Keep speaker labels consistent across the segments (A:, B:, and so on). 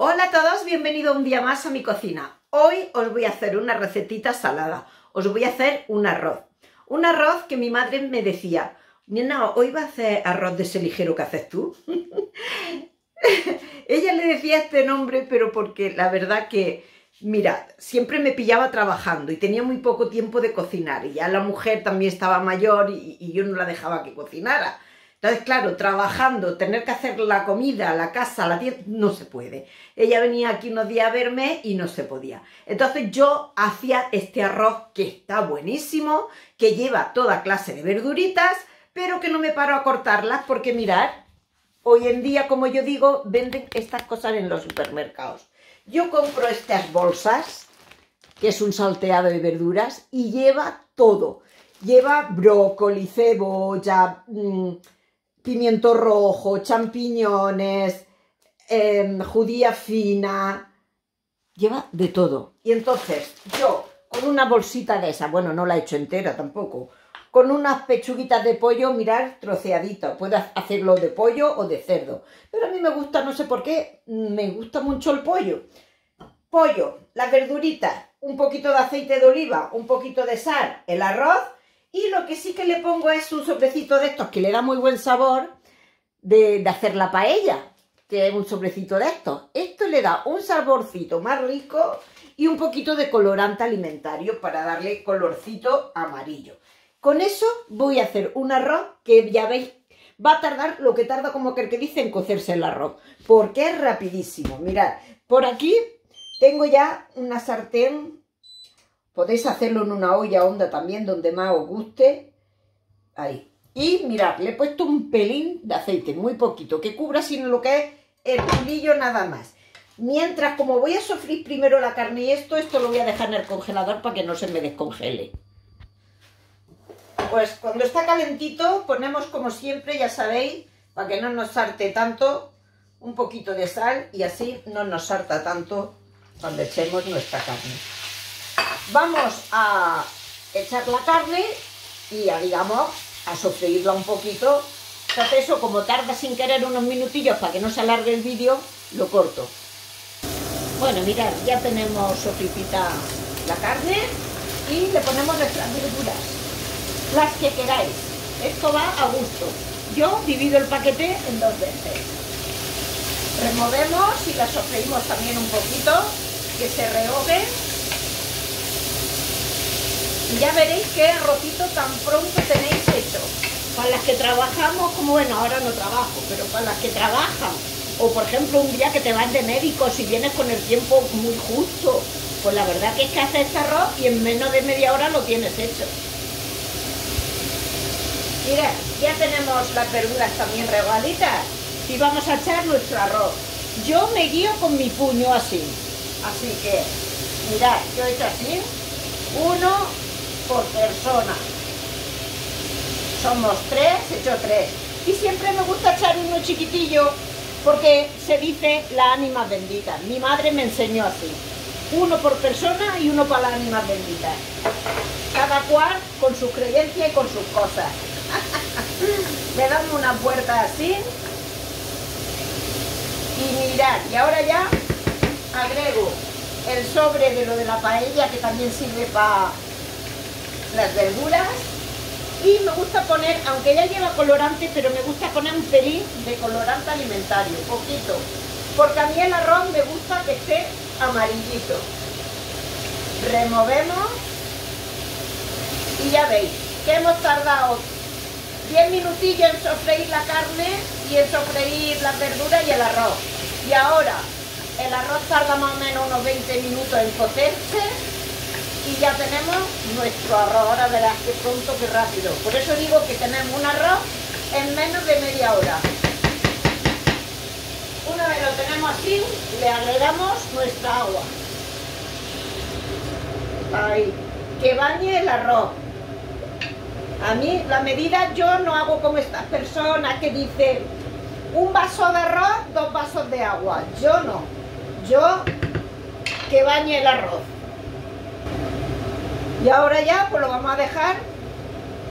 A: Hola a todos, bienvenido un día más a mi cocina. Hoy os voy a hacer una recetita salada. Os voy a hacer un arroz. Un arroz que mi madre me decía, no, hoy va a hacer arroz de ese ligero que haces tú. Ella le decía este nombre, pero porque la verdad que, mira, siempre me pillaba trabajando y tenía muy poco tiempo de cocinar. Y ya la mujer también estaba mayor y, y yo no la dejaba que cocinara. Entonces, claro, trabajando, tener que hacer la comida, la casa, la tienda, no se puede. Ella venía aquí unos días a verme y no se podía. Entonces yo hacía este arroz que está buenísimo, que lleva toda clase de verduritas, pero que no me paro a cortarlas porque mirad, hoy en día, como yo digo, venden estas cosas en los supermercados. Yo compro estas bolsas, que es un salteado de verduras, y lleva todo. Lleva brócoli, cebolla... Mmm, pimiento rojo, champiñones, em, judía fina, lleva de todo. Y entonces yo con una bolsita de esa, bueno, no la he hecho entera tampoco, con unas pechuguitas de pollo, mirar, troceadito. Puedes hacerlo de pollo o de cerdo. Pero a mí me gusta, no sé por qué, me gusta mucho el pollo. Pollo, las verduritas, un poquito de aceite de oliva, un poquito de sal, el arroz y lo que sí que le pongo es un sobrecito de estos que le da muy buen sabor de, hacer la paella, que es un sobrecito de estos. Esto le da un saborcito más rico y un poquito de colorante alimentario para darle colorcito amarillo. Con eso voy a hacer un arroz que ya veis va a tardar lo que tarda como que el que dice en cocerse el arroz, porque es rapidísimo. Mirad, por aquí tengo ya una sartén Podéis hacerlo en una olla honda también, donde más os guste. Ahí. Y mirad, le he puesto un pelín de aceite, muy poquito, que cubra sin lo que es el culillo nada más. Mientras, como voy a sofrir primero la carne y esto, esto lo voy a dejar en el congelador para que no se me descongele. Pues cuando está calentito, ponemos como siempre, ya sabéis, para que no nos sarte tanto, un poquito de sal y así no nos sarta tanto cuando echemos nuestra carne. Vamos a echar la carne y a, digamos, a sofreírla un poquito. Entonces eso, como tarda sin querer unos minutillos para que no se alargue el vídeo, lo corto. Bueno, mirad, ya tenemos sofritita la carne y le ponemos nuestras verduras, las que queráis. Esto va a gusto. Yo divido el paquete en dos veces. Removemos y la sofreímos también un poquito, que se rehogue y ya veréis qué arrocito tan pronto tenéis hecho. Para las que trabajamos, como bueno, ahora no trabajo, pero para las que trabajan, o por ejemplo un día que te vas de médico, si vienes con el tiempo muy justo, pues la verdad que es que haces este arroz y en menos de media hora lo tienes hecho. Mira, ya tenemos las verduras también regalitas y vamos a echar nuestro arroz. Yo me guío con mi puño así, así que, mirad, yo he hecho así, uno, por persona. Somos tres, he hecho tres. Y siempre me gusta echar uno chiquitillo porque se dice la ánima bendita. Mi madre me enseñó así. Uno por persona y uno para las ánimas benditas. Cada cual con su creencia y con sus cosas. Le damos una puerta así. Y mirad, y ahora ya agrego el sobre de lo de la paella que también sirve para las verduras y me gusta poner, aunque ya lleva colorante, pero me gusta poner un pelín de colorante alimentario, poquito, porque a mí el arroz me gusta que esté amarillito. Removemos y ya veis que hemos tardado 10 minutillos en sofreír la carne y en sofreír las verduras y el arroz. Y ahora el arroz tarda más o menos unos 20 minutos en cocerse y ya tenemos nuestro arroz. Ahora verás qué pronto, qué rápido. Por eso digo que tenemos un arroz en menos de media hora. Una vez lo tenemos así, le agregamos nuestra agua. Ahí. Que bañe el arroz. A mí la medida yo no hago como estas personas que dicen un vaso de arroz, dos vasos de agua. Yo no. Yo que bañe el arroz. Y ahora ya pues lo vamos a dejar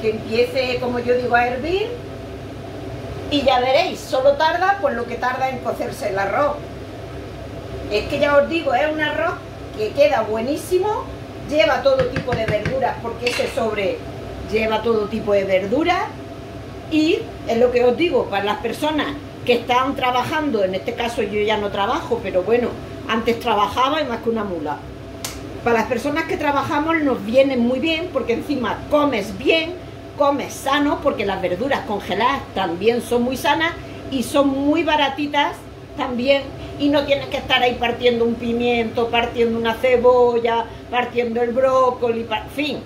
A: que empiece, como yo digo, a hervir. Y ya veréis, solo tarda pues lo que tarda en cocerse el arroz. Es que ya os digo, es un arroz que queda buenísimo, lleva todo tipo de verduras, porque ese sobre lleva todo tipo de verduras, y es lo que os digo, para las personas que están trabajando, en este caso yo ya no trabajo, pero bueno, antes trabajaba y más que una mula. Para las personas que trabajamos nos viene muy bien porque encima comes bien, comes sano, porque las verduras congeladas también son muy sanas y son muy baratitas también. Y no tienes que estar ahí partiendo un pimiento, partiendo una cebolla, partiendo el brócoli, en fin,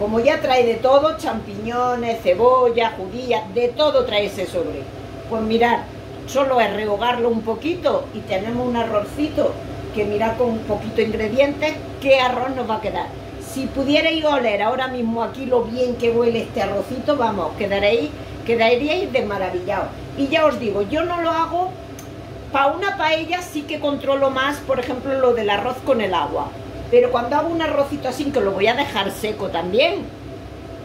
A: como ya trae de todo, champiñones, cebolla, judías, de todo trae ese sobre. Pues mirad, solo es rehogarlo un poquito y tenemos un arrocito que mirad con un poquito de ingredientes qué arroz nos va a quedar. Si pudierais oler ahora mismo aquí lo bien que huele este arrocito, vamos, quedaréis, quedaríais de maravillado. Y ya os digo, yo no lo hago para una paella sí que controlo más, por ejemplo, lo del arroz con el agua. Pero cuando hago un arrocito así, que lo voy a dejar seco también,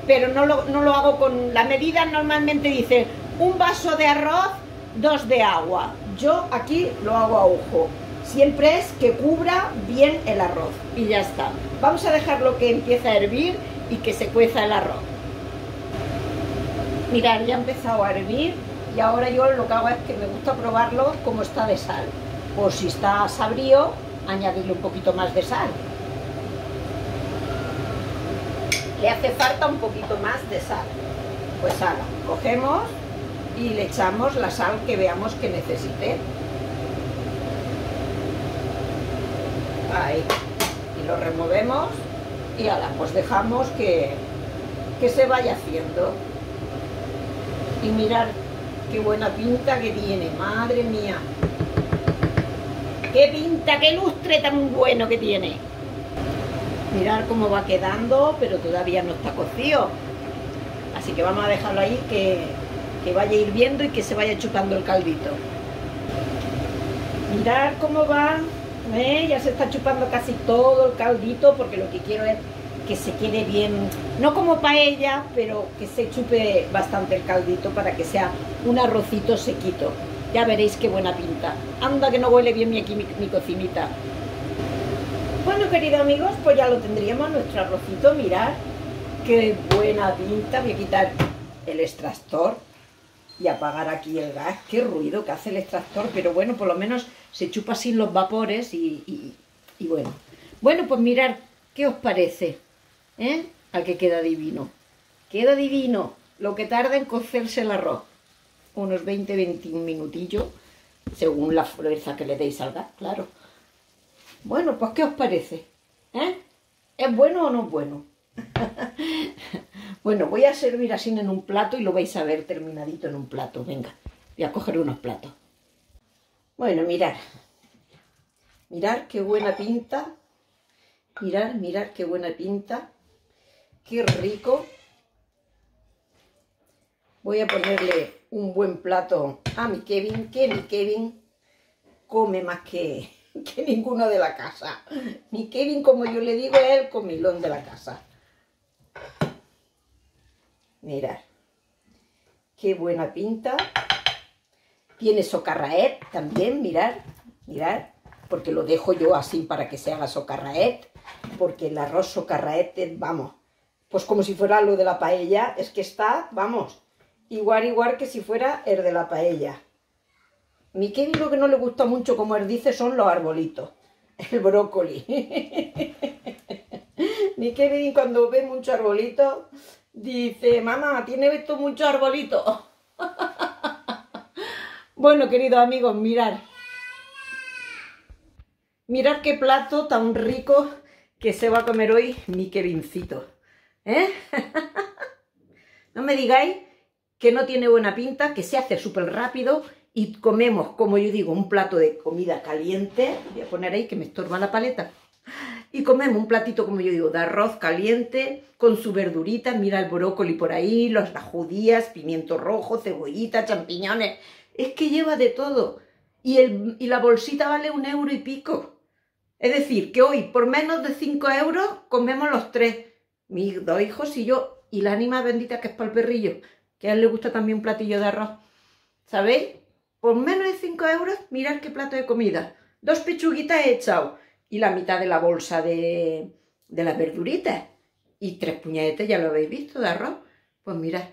A: pero no lo, no lo hago con... La medida normalmente dice un vaso de arroz, dos de agua. Yo aquí lo hago a ojo. Siempre es que cubra bien el arroz. Y ya está. Vamos a dejarlo que empiece a hervir y que se cueza el arroz. Mirad, ya ha empezado a hervir y ahora yo lo que hago es que me gusta probarlo como está de sal. Por si está sabrío, añadirle un poquito más de sal. Le hace falta un poquito más de sal. Pues sal, cogemos y le echamos la sal que veamos que necesite. Ahí. Y lo removemos y ahora pues dejamos que, que se vaya haciendo. Y mirar qué buena pinta que tiene, madre mía. Qué pinta, qué lustre tan bueno que tiene. Mirar cómo va quedando, pero todavía no está cocido. Así que vamos a dejarlo ahí que, que vaya hirviendo y que se vaya chupando el caldito. Mirar cómo va, ¿eh? ya se está chupando casi todo el caldito porque lo que quiero es que se quede bien, no como paella, pero que se chupe bastante el caldito para que sea un arrocito sequito. Ya veréis qué buena pinta. Anda que no huele bien mi, aquí, mi, mi cocinita. Bueno, queridos amigos, pues ya lo tendríamos, nuestro arrocito. Mirad qué buena pinta. Voy a quitar el extractor y apagar aquí el gas. Qué ruido que hace el extractor, pero bueno, por lo menos se chupa sin los vapores y, bueno. Bueno, pues mirad, ¿qué os parece? ¿eh? al que queda divino. Queda divino lo que tarda en cocerse el arroz. Unos 20-21 minutillos, según la fuerza que le deis al gas, claro. Bueno, pues ¿qué os parece? ¿Eh? ¿Es bueno o no es bueno? bueno, voy a servir así en un plato y lo vais a ver terminadito en un plato. Venga, voy a coger unos platos. Bueno, mirar. Mirar qué buena pinta. Mirar, mirar qué buena pinta. Qué rico. Voy a ponerle un buen plato a mi Kevin, que mi Kevin come más que, que ninguno de la casa. Mi Kevin, como yo le digo, es el comilón de la casa. Mirad, qué buena pinta. Tiene socarraet también, mirad, mirad, porque lo dejo yo así para que se haga socarraet, porque el arroz socarraet, vamos, pues como si fuera lo de la paella, es que está, vamos, igual, igual que si fuera el de la paella. Mi Kevin lo que no le gusta mucho, como él dice, son los arbolitos, el brócoli. Mi Kevin cuando ve mucho arbolito, dice, mamá, tiene esto mucho arbolito. bueno, queridos amigos, mirad. Mirad qué plato tan rico que se va a comer hoy mi Kevincito. ¿Eh? no me digáis que no tiene buena pinta, que se hace súper rápido y comemos, como yo digo, un plato de comida caliente. Voy a poner ahí que me estorba la paleta. Y comemos un platito, como yo digo, de arroz caliente con su verdurita. Mira el brócoli por ahí, las judías, pimiento rojo, cebollita, champiñones. Es que lleva de todo. Y, el, y la bolsita vale un euro y pico. Es decir, que hoy por menos de 5 euros comemos los tres mis dos hijos y yo, y la ánima bendita que es para el perrillo, que a él le gusta también un platillo de arroz. ¿Sabéis? Por menos de 5 euros, mirad qué plato de comida. dos pechuguitas he echado y la mitad de la bolsa de, de las verduritas y tres puñadetes, ya lo habéis visto, de arroz. Pues mirad,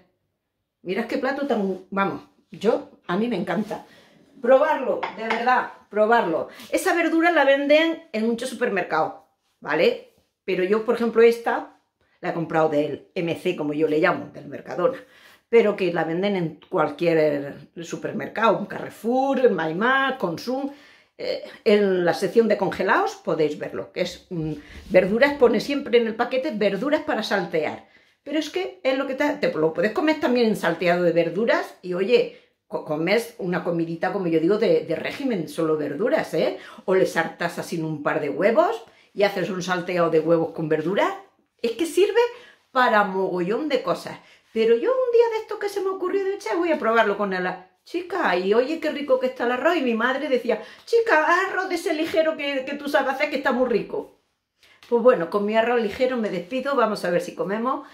A: mirad qué plato tan... Vamos, yo, a mí me encanta. Probarlo, de verdad, probarlo. Esa verdura la venden en muchos supermercados, ¿vale? Pero yo, por ejemplo, esta la he comprado del MC, como yo le llamo, del Mercadona. Pero que la venden en cualquier supermercado, un Carrefour, Maimar, Consum. Eh, en la sección de congelados podéis verlo, que es verduras, pone siempre en el paquete verduras para saltear. Pero es que es lo que te, te lo puedes comer también en salteado de verduras y oye, comes una comidita, como yo digo, de, de, régimen, solo verduras, ¿eh? O le sartas así un par de huevos y haces un salteado de huevos con verduras. Es que sirve para mogollón de cosas. Pero yo un día de esto que se me ha ocurrido echar, voy a probarlo con el chica, y oye qué rico que está el arroz. Y mi madre decía, chica, arroz de ese ligero que, que tú sabes hacer que está muy rico. Pues bueno, con mi arroz ligero me despido, vamos a ver si comemos.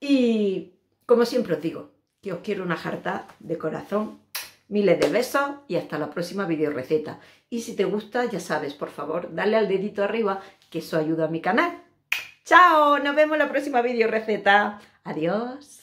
A: Y como siempre os digo, que os quiero una jarta de corazón. Miles de besos y hasta la próxima video receta. Y si te gusta, ya sabes, por favor, dale al dedito arriba, que eso ayuda a mi canal. ¡Chao! Nos vemos en la próxima video receta. Adiós.